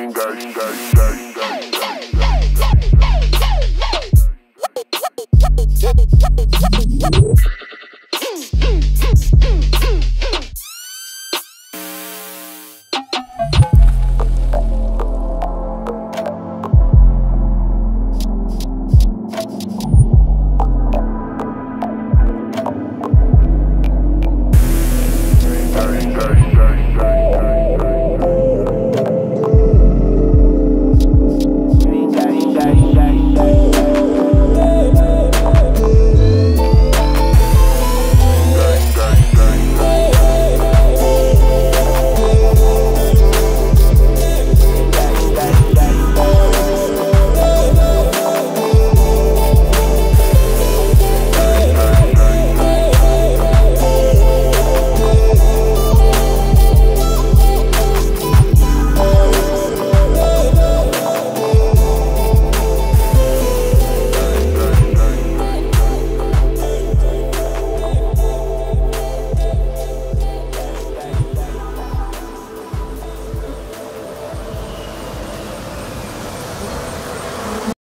Ringa,